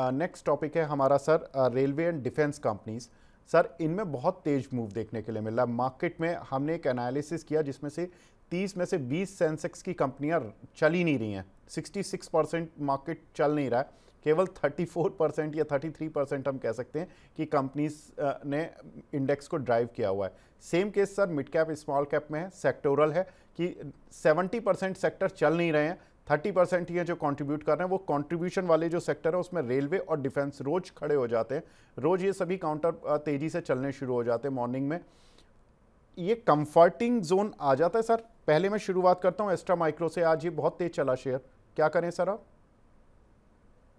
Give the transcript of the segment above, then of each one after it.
Next topic है हमारा sir railway and defence companies sir इनमें बहुत तेज मूव देखने के लिए मिल रहा है। मार्केट में हमने एक एनालिसिस किया जिसमें से 30 में से 20 सेंसेक्स की कंपनियाँ चल ही नहीं रही हैं। 66 परसेंट मार्केट चल नहीं रहा है। केवल 34 परसेंट या 33 परसेंट हम कह सकते हैं कि कंपनीज़ ने इंडेक्स को ड्राइव किया हुआ है। Same case sir mid cap small cap में है सेक्टोरल है कि 70 परसेंट सेक्टर चल नहीं रहे हैं। थर्टी परसेंट ये जो कंट्रीब्यूट कर रहे हैं, वो कंट्रीब्यूशन वाले जो सेक्टर है, उसमें रेलवे और डिफेंस रोज खड़े हो जाते हैं। रोज ये सभी काउंटर तेज़ी से चलने शुरू हो जाते हैं मॉर्निंग में। ये कंफर्टिंग जोन आ जाता है सर पहले मैं शुरुआत करता हूँ एस्ट्रा माइक्रो से। आज ये बहुत तेज चला शेयर क्या करें सर आप?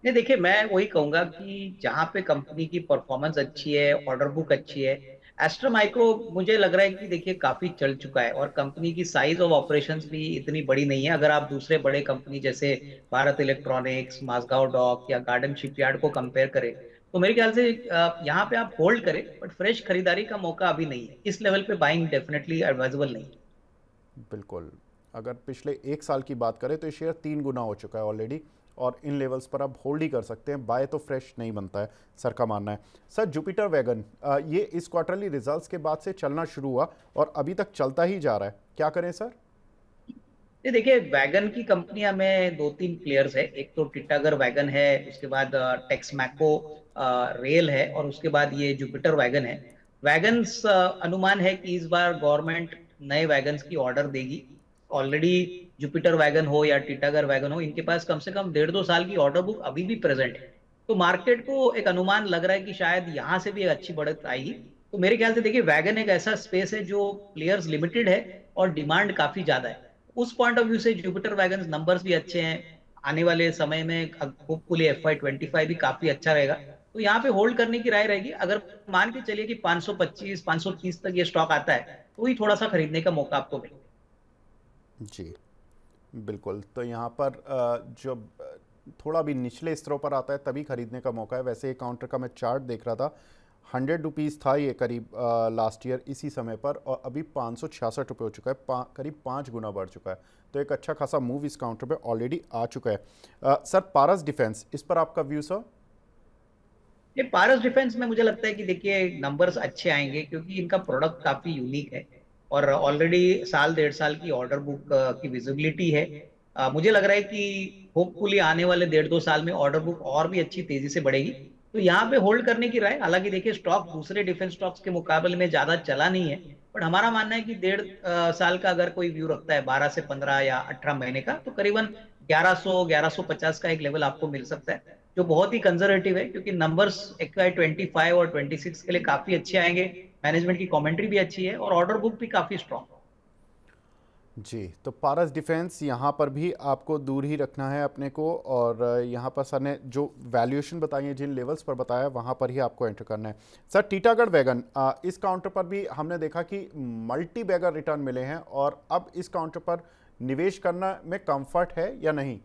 नहीं मैं वही कहूँगा कि जहाँ पे कंपनी की परफॉर्मेंस अच्छी है ऑर्डर बुक अच्छी है एस्ट्रो माइक्रो मुझे लग रहा है कि देखिए काफ़ी चल चुका है और कंपनी की साइज़ ऑफ़ ऑपरेशन भी इतनी बड़ी नहीं है। अगर आप दूसरे बड़े कंपनी जैसे भारत इलेक्ट्रॉनिक्स मासगांव डॉक या गार्डन शिपयार्ड को कंपेयर करें तो मेरे ख्याल से यहाँ पे आप होल्ड करें बट फ्रेश खरीदारी का मौका अभी नहीं है। इस लेवल पे बाइंग डेफिनेटली एडवाइजेबल नहीं बिल्कुल। अगर पिछले एक साल की बात करें तो शेयर तीन गुना हो चुका है ऑलरेडी और इन लेवल्स पर आप होल्ड ही कर सकते हैं। बाय तो फ्रेश नहीं बनता है, सर का मानना है। सर जुपिटर वैगन ये इस क्वार्टरली रिजल्ट्स के बाद से चलना शुरू हुआ और अभी तक चलता ही जा रहा है। क्या करें सर? ये देखिए वैगन की कंपनियाँ में दो तीन प्लेयर्स है। एक तो टिटागर वैगन है, उसके बाद टेक्समैको रेल है और उसके बाद ये जुपिटर वैगन है। वैगन्स अनुमान है कि इस बार गवर्नमेंट नए वैगन्स की ऑर्डर देगी। ऑलरेडी जुपिटर वैगन हो या टिटागर वैगन हो, इनके पास कम से कम डेढ़ दो साल की ऑर्डर बुक अभी भी प्रेजेंट है। तो मार्केट को एक अनुमान लग रहा है कि शायद यहाँ से भी एक अच्छी बढ़त आएगी। तो मेरे ख्याल से देखिए वैगन एक ऐसा स्पेस है जो प्लेयर्स लिमिटेड है और डिमांड काफ़ी ज़्यादा है। उस पॉइंट ऑफ़ व्यू से जुपिटर वैगन नंबर्स भी अच्छे हैं। आने वाले समय में hopefully F I twenty five भी काफ़ी अच्छा रहेगा। तो यहाँ पे होल्ड करने की राय रहेगी। अगर मान के चलिए कि 525 530 तक ये स्टॉक आता है तो ही थोड़ा सा खरीदने का मौका आपको मिलेगा। जी बिल्कुल। तो यहाँ पर जब थोड़ा भी निचले स्तरों पर आता है तभी खरीदने का मौका है। वैसे काउंटर का मैं चार्ट देख रहा था हंड्रेड रुपीज़ था ये करीब लास्ट ईयर इसी समय पर और अभी पाँच सौ छियासठ रुपये हो चुका है पा, करीब पाँच गुना बढ़ चुका है। तो एक अच्छा खासा मूव इस काउंटर पे ऑलरेडी आ चुका है। आ, सर पारस डिफेंस इस पर आपका व्यू सर? ये पारस डिफेंस में मुझे लगता है कि देखिए नंबर्स अच्छे आएँगे क्योंकि इनका प्रोडक्ट काफ़ी यूनिक है। और ऑलरेडी साल डेढ़ साल की ऑर्डर बुक की विजिबिलिटी है। आ, मुझे लग रहा है कि होपफुली आने वाले डेढ़ दो साल में ऑर्डर बुक और भी अच्छी तेज़ी से बढ़ेगी। तो यहाँ पे होल्ड करने की राय हालाँकि देखिए स्टॉक दूसरे डिफेंस स्टॉक्स के मुकाबले में ज़्यादा चला नहीं है बट हमारा मानना है कि डेढ़ साल का अगर कोई व्यू रखता है बारह से पंद्रह या अठारह महीने का तो करीबन 1100 1150 का एक लेवल आपको मिल सकता है। जो बहुत ही कंजर्वेटिव है, क्योंकि नंबर्स ट्वेंटी फाइव और ट्वेंटी सिक्स के लिए काफ़ी अच्छे आएँगे। मैनेजमेंट की कमेंट्री भी अच्छी है और ऑर्डर बुक भी काफ़ी स्ट्रॉन्ग जी तो पारस डिफेंस यहाँ पर भी आपको दूर ही रखना है अपने को और यहाँ पर सर ने जो वैल्यूएशन बताई है, जिन लेवल्स पर बताया, वहाँ पर ही आपको एंटर करना है। सर, टीटागढ़ वैगन इस काउंटर पर भी हमने देखा कि मल्टी बैगर रिटर्न मिले हैं और अब इस काउंटर पर निवेश करना में कंफर्ट है या नहीं?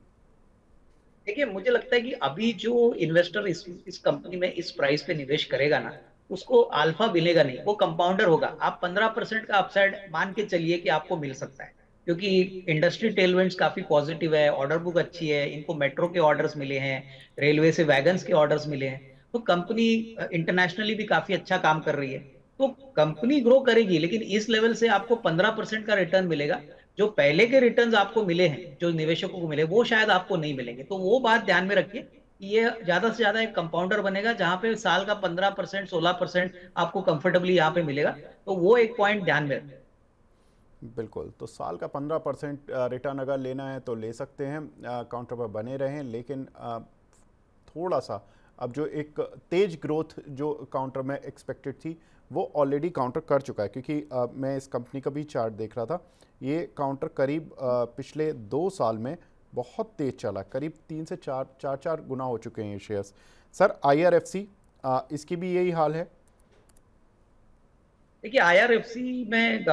देखिए, मुझे लगता है कि अभी जो इन्वेस्टर इस इस कंपनी में इस प्राइस पे निवेश करेगा ना, उसको अल्फ़ा मिलेगा नहीं, वो कंपाउंडर होगा। आप पंद्रह परसेंट का अपसाइड मान के चलिए कि आपको मिल सकता है, क्योंकि इंडस्ट्री टेलमेंट्स काफ़ी पॉजिटिव है ऑर्डर बुक अच्छी है, इनको मेट्रो के ऑर्डर्स मिले हैं रेलवे से वैगन्स के ऑर्डर्स मिले हैं तो कंपनी इंटरनेशनली भी काफ़ी अच्छा काम कर रही है। तो कंपनी ग्रो करेगी, लेकिन इस लेवल से आपको पंद्रह परसेंट का रिटर्न मिलेगा। जो पहले के रिटर्न आपको मिले हैं, जो निवेशकों को मिले, वो शायद आपको नहीं मिलेंगे। तो वो बात ध्यान में रखिए ये ज़्यादा से ज़्यादा एक कंपाउंडर बनेगा, जहाँ पे साल का पंद्रह परसेंट, सोलह परसेंट आपको कंफर्टेबली यहाँ पे मिलेगा। तो वो एक पॉइंट ध्यान में रखें बिल्कुल। तो साल का पंद्रह परसेंट रिटर्न अगर लेना है तो ले सकते हैं। काउंटर पर बने रहें, लेकिन थोड़ा सा, अब जो एक तेज ग्रोथ जो काउंटर में एक्सपेक्टेड थी वो ऑलरेडी काउंटर कर चुका है क्योंकि आ, मैं इस कंपनी का भी चार्ट देख रहा था। ये काउंटर करीब आ, पिछले दो साल में बहुत तेज चला करीब तीन से चार चार चार गुना हो चुके हैं ये शेयर्स सर आईआरएफसी इसकी भी यही हाल है? देखिए आईआरएफसी में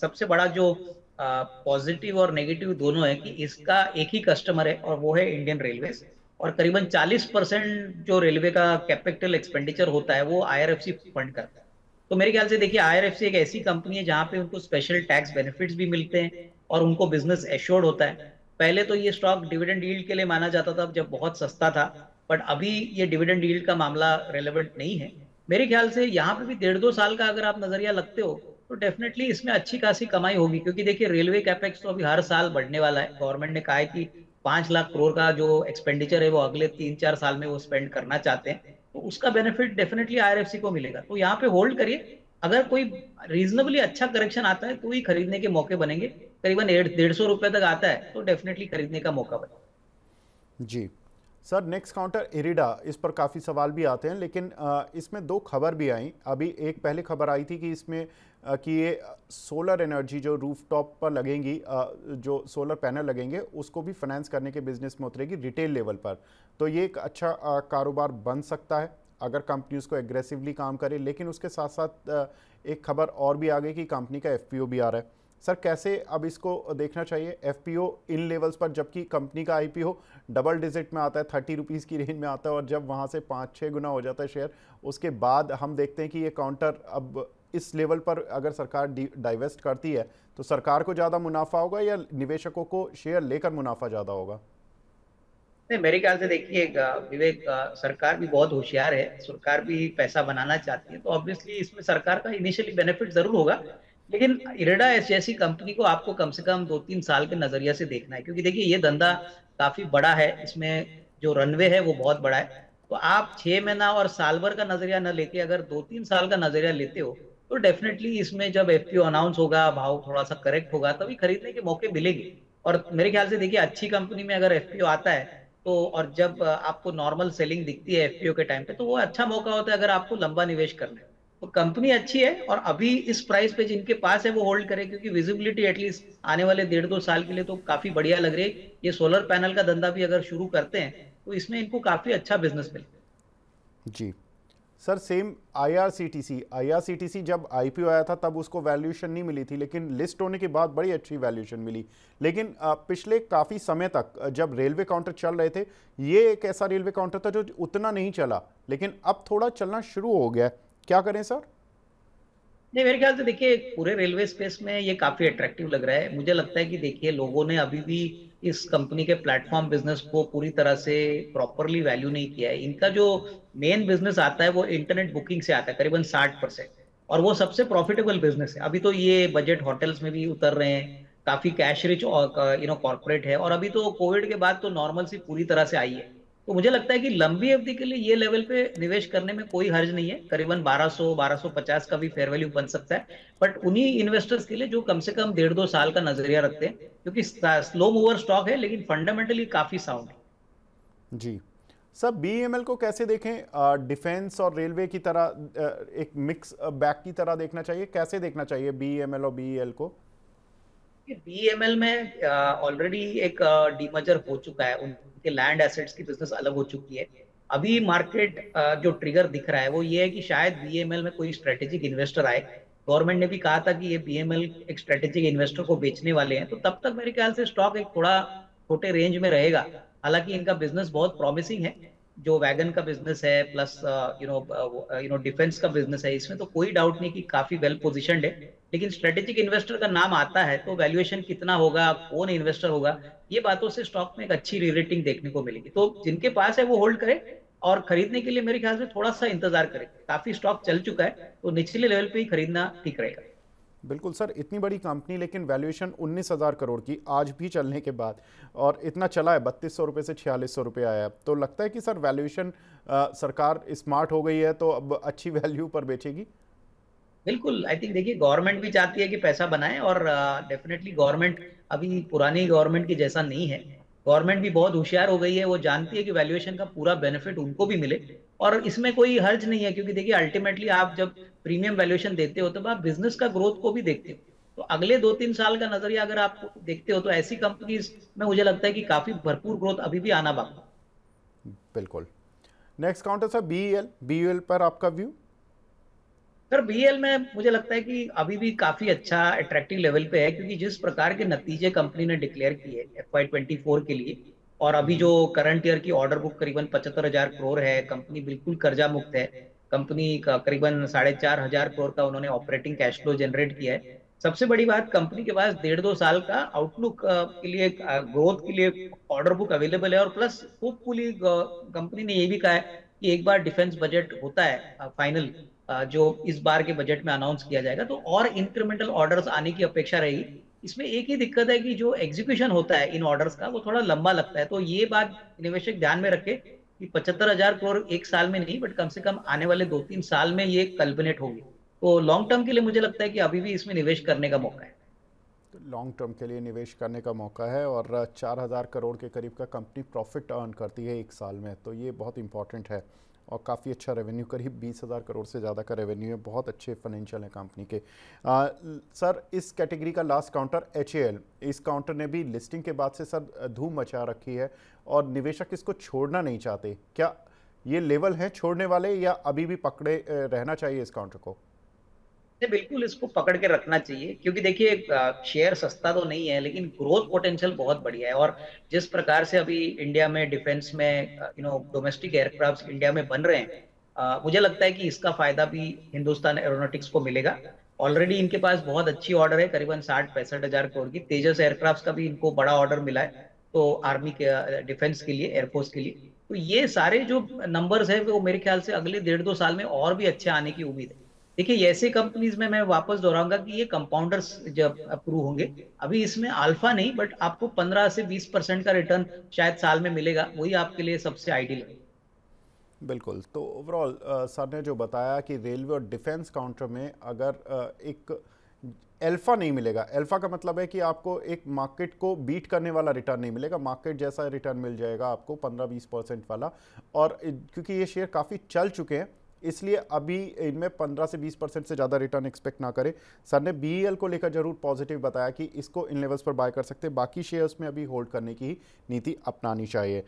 सबसे बड़ा जो पॉजिटिव और नेगेटिव दोनों है कि इसका एक ही कस्टमर है और वो है इंडियन रेलवे और करीबन 40 परसेंट जो रेलवे का कैपिटल एक्सपेंडिचर होता है वो आईआरएफसी फंड करता है। तो मेरे ख्याल से देखिए आईआरएफसी एक ऐसी कंपनी है जहाँ पे उनको स्पेशल टैक्स बेनिफिट्स भी मिलते हैं और उनको बिज़नेस एश्योर्ड होता है। पहले तो ये स्टॉक डिविडेंड यील्ड के लिए माना जाता था जब बहुत सस्ता था बट अभी ये डिविडेंड डील का मामला रेलिवेंट नहीं है। मेरे ख्याल से यहाँ पे भी डेढ़ दो साल का अगर आप नज़रिया लगते हो तो डेफिनेटली इसमें अच्छी खासी कमाई होगी, क्योंकि देखिए रेलवे कैपेक्स तो अभी हर साल बढ़ने वाला है। गवर्नमेंट ने कहा है कि पाँच लाख करोड़ का जो एक्सपेंडिचर है, वो अगले तीन चार साल में वो स्पेंड करना चाहते हैं। तो उसका बेनिफिट डेफिनेटली आईआरएफसी को मिलेगा। तो यहाँ पे होल्ड करिए। अगर कोई रीजनेबली अच्छा करेक्शन आता है तो ही खरीदने के मौके बनेंगे। करीबन डेढ़ सौ रुपए तक आता है तो डेफिनेटली खरीदने का मौका बनेगा। जी। सर नेक्स्ट काउंटर इरिडा इस पर काफ़ी सवाल भी आते हैं, लेकिन इसमें दो खबर भी आई। अभी एक पहले खबर आई थी कि इसमें कि ये सोलर एनर्जी जो रूफ टॉप पर लगेंगी जो सोलर पैनल लगेंगे, उसको भी फाइनेंस करने के बिज़नेस में उतरेगी रिटेल लेवल पर। तो ये एक अच्छा कारोबार बन सकता है, अगर कंपनी उसको एग्रेसिवली काम करे। लेकिन उसके साथ साथ एक खबर और भी आ गई कि कंपनी का एफपीओ भी आ रहा है। सर, कैसे अब इसको देखना चाहिए? एफपीओ इन लेवल्स पर, जबकि कंपनी का आईपीओ डबल डिजिट में आता है, थर्टी रुपीज़ की रेंज में आता है और जब वहाँ से पाँच छः गुना हो जाता है शेयर, उसके बाद हम देखते हैं कि ये काउंटर अब इस लेवल पर अगर सरकार डाइवेस्ट करती है तो सरकार को ज़्यादा मुनाफा होगा या निवेशकों को शेयर लेकर मुनाफा ज़्यादा होगा? नहीं, मेरे ख्याल से देखिए विवेक सरकार भी बहुत होशियार है, सरकार भी पैसा बनाना चाहती है तो ऑब्वियसली इसमें सरकार का इनिशियली बेनिफिट ज़रूर होगा लेकिन इरेडा जैसी कंपनी को आपको कम से कम दो तीन साल के नज़रिया से देखना है, क्योंकि देखिए ये धंधा काफ़ी बड़ा है, इसमें जो रनवे है वो बहुत बड़ा है। तो आप छह महीना और साल भर का नज़रिया न लेके अगर दो तीन साल का नज़रिया लेते हो तो डेफिनेटली इसमें जब एफपीओ अनाउंस होगा, भाव थोड़ा सा करेक्ट होगा, तभी खरीदने के मौके मिलेंगे। और मेरे ख्याल से देखिए अच्छी कंपनी में अगर एफपीओ आता है तो और जब आपको नॉर्मल सेलिंग दिखती है एफपीओ के टाइम पे तो वो अच्छा मौका होता है अगर आपको लंबा निवेश करना है। तो कंपनी अच्छी है और अभी इस प्राइस पे जिनके पास है वो होल्ड करे, क्योंकि विजिबिलिटी एटलीस्ट आने वाले डेढ़ दो साल के लिए तो काफ़ी बढ़िया लग रही है। ये सोलर पैनल का धंधा भी अगर शुरू करते हैं तो इसमें इनको काफ़ी अच्छा बिज़नेस मिले। जी। सर सेम आईआरसीटीसी आईआरसीटीसी जब आईपीओ आया था, तब उसको वैल्यूएशन नहीं मिली थी, लेकिन लिस्ट होने के बाद बड़ी अच्छी वैल्यूएशन मिली। लेकिन पिछले काफ़ी समय तक जब रेलवे काउंटर चल रहे थे, ये एक ऐसा रेलवे काउंटर था जो उतना नहीं चला, लेकिन अब थोड़ा चलना शुरू हो गया क्या करें सर? नहीं, मेरे ख्याल से देखिए, पूरे रेलवे स्पेस में ये काफ़ी अट्रैक्टिव लग रहा है। मुझे लगता है कि देखिए, लोगों ने अभी भी इस कंपनी के प्लेटफॉर्म बिज़नेस को पूरी तरह से प्रॉपरली वैल्यू नहीं किया है। इनका जो मेन बिज़नेस आता है, वो इंटरनेट बुकिंग से आता है, करीबन साठ परसेंट। और वो सबसे प्रॉफिटेबल बिज़नेस है। अभी तो ये बजट होटल्स में भी उतर रहे हैं। काफ़ी cash rich you know corporate है। और अभी तो कोविड के बाद तो नॉर्मल सी पूरी तरह से आई है। तो मुझे लगता है कि लंबी अवधि के लिए ये लेवल पे निवेश करने में कोई हर्ज नहीं है। करीबन 1200 1250 का भी फेयर वैल्यू बन सकता है। बट उन्हीं इन्वेस्टर्स के लिए जो कम से कम डेढ़ दो साल का नज़रिया रखते हैं क्योंकि स्लो मूवर स्टॉक है लेकिन फंडामेंटली काफ़ी साउंड है। जी। सर बी को कैसे देखें? डिफेंस और रेलवे की तरह एक मिक्स बैक की तरह देखना चाहिए। कैसे देखना चाहिए बी और बी को? बी में ऑलरेडी एक डीमर्जर हो चुका है। उनके लैंड एसेट्स की बिज़नेस अलग हो चुकी है। अभी मार्केट जो ट्रिगर दिख रहा है वो ये है कि शायद बीएमएल में कोई स्ट्रेटेजिक इन्वेस्टर आए। गवर्नमेंट ने भी कहा था कि ये बीएमएल एक स्ट्रेटेजिक इन्वेस्टर को बेचने वाले हैं। तो तब तक मेरे ख्याल से स्टॉक एक थोड़ा छोटे रेंज में रहेगा। हालाँकि इनका बिज़नेस बहुत प्रॉमिसिंग है। जो वैगन का बिज़नेस है plus you know you know defence का बिज़नेस है इसमें तो कोई डाउट नहीं कि काफ़ी वेल पोजिशन है। लेकिन स्ट्रेटेजिक इन्वेस्टर का नाम आता है तो वैल्यूएशन कितना होगा, कौन इन्वेस्टर होगा, ये बातों से स्टॉक में एक अच्छी रेटिंग देखने को मिलेगी। तो जिनके पास है वो होल्ड करे और खरीदने के लिए मेरे ख्याल से थोड़ा सा इंतज़ार करें। काफ़ी स्टॉक चल चुका है तो निचले लेवल पे ही खरीदना ठीक रहेगा। बिल्कुल सर इतनी बड़ी कंपनी लेकिन वैल्यूएशन उन्नीस हज़ार करोड़ की आज भी चलने के बाद। और इतना चला है बत्तीस सौ रुपये से छियालीस सौ रुपये आया तो लगता है कि सर वैल्यूएशन सरकार स्मार्ट हो गई है तो अब अच्छी वैल्यू पर बेचेगी? बिल्कुल आई थिंक देखिए गवर्नमेंट भी चाहती है कि पैसा बनाए और डेफिनेटली uh, गवर्नमेंट अभी पुरानी गवर्नमेंट की जैसा नहीं है। गवर्नमेंट भी बहुत होशियार हो गई है वो जानती है कि वैल्यूएशन का पूरा बेनिफिट उनको भी मिले। और इसमें कोई हर्ज नहीं है क्योंकि देखिए अल्टीमेटली आप जब प्रीमियम वैल्यूएशन देते हो तो आप बिज़नेस का ग्रोथ को भी देखते हो। तो अगले दो तीन साल का नज़रिया अगर आप देखते हो तो ऐसी कंपनीज़ में मुझे लगता है कि काफ़ी भरपूर ग्रोथ अभी भी आना बाकी बिल्कुल। Next counter sir BEL BEL पर आपका व्यू सर बीएल में मुझे लगता है कि अभी भी काफ़ी अच्छा अट्रैक्टिव लेवल पे है क्योंकि जिस प्रकार के नतीजे कंपनी ने डिक्लेयर किए एफ़ ट्वेंटी फोर के लिए और अभी जो करंट ईयर की ऑर्डर बुक करीबन पचहत्तर हज़ार करोड़ है कंपनी बिल्कुल कर्जा मुक्त है। कंपनी का करीबन साढ़े चार हज़ार करोड़ का उन्होंने ऑपरेटिंग कैश फ्लो जनरेट किया है। सबसे बड़ी बात कंपनी के पास डेढ़ दो साल का आउटलुक के लिए ग्रोथ के लिए ऑर्डर बुक अवेलेबल है और प्लस होपफुली कंपनी ने ये भी कहा है कि एक बार डिफेंस बजट होता है फाइनल जो इस बार के बजट में अनाउंस किया जाएगा तो और इंक्रीमेंटल ऑर्डर्स आने की अपेक्षा रहेगी। इसमें एक ही दिक्कत है कि जो एग्जीक्यूशन होता है इन ऑर्डर्स का, वो थोड़ा लंबा लगता है। तो ये बात निवेशक ध्यान में रखे कि पचहत्तर हज़ार करोड़ एक साल में नहीं बट कम से कम आने वाले दो तीन साल में ये कल्पनेट होगी। तो लॉन्ग टर्म के लिए मुझे लगता है कि अभी भी इसमें निवेश करने का मौका है। लॉन्ग टर्म के लिए निवेश करने का मौका है और चार हज़ार करोड़ के करीब का कंपनी प्रॉफिट अर्न करती है एक साल में। तो ये बहुत इंपॉर्टेंट है। और काफ़ी अच्छा रेवेन्यू करीब बीस हज़ार करोड़ से ज़्यादा का रेवेन्यू है बहुत अच्छे फाइनेंशियल हैं कंपनी के। आ, सर इस कैटेगरी का लास्ट काउंटर एच इस काउंटर ने भी लिस्टिंग के बाद से सर धूम मचा रखी है और निवेशक इसको छोड़ना नहीं चाहते। क्या ये लेवल है छोड़ने वाले या अभी भी पकड़े रहना चाहिए इस काउंटर को? बिल्कुल इसको पकड़ के रखना चाहिए क्योंकि देखिए शेयर सस्ता तो नहीं है लेकिन ग्रोथ पोटेंशियल बहुत बढ़िया है। और जिस प्रकार से अभी इंडिया में डिफेंस में you know domestic aircraft India में बन रहे हैं आ, मुझे लगता है कि इसका फ़ायदा भी हिंदुस्तान एरोनोटिक्स को मिलेगा। ऑलरेडी इनके पास बहुत अच्छी ऑर्डर है करीबन साठ पैंसठ हज़ार करोड़ की। तेजस एयरक्राफ्ट का भी इनको बड़ा ऑर्डर मिला है तो आर्मी के डिफेंस के लिए एयरफोर्स के लिए। तो ये सारे जो नंबर्स है वो मेरे ख्याल से अगले डेढ़ दो साल में और भी अच्छे आने की उम्मीद है। देखिए ऐसे कंपनीज़ में मैं वापस दोहराऊँगा कि ये कंपाउंडर्स जब अप्रूव होंगे अभी इसमें अल्फ़ा नहीं बट आपको 15 से 20 परसेंट का रिटर्न शायद साल में मिलेगा वही आपके लिए सबसे आइडियल है। बिल्कुल तो ओवरऑल सर ने जो बताया कि रेलवे और डिफेंस काउंटर में अगर आ, एक अल्फ़ा नहीं मिलेगा अल्फ़ा का मतलब है कि आपको एक मार्केट को बीट करने वाला रिटर्न नहीं मिलेगा मार्केट जैसा रिटर्न मिल जाएगा आपको 15-20 परसेंट वाला और क्योंकि ये शेयर काफ़ी चल चुके हैं इसलिए अभी इनमें 15 से 20 परसेंट से ज़्यादा रिटर्न एक्सपेक्ट ना करें। सर ने बी को लेकर ज़रूर पॉजिटिव बताया कि इसको इन लेवल्स पर बाय कर सकते हैं। बाकी शेयर्स में अभी होल्ड करने की नीति अपनानी चाहिए।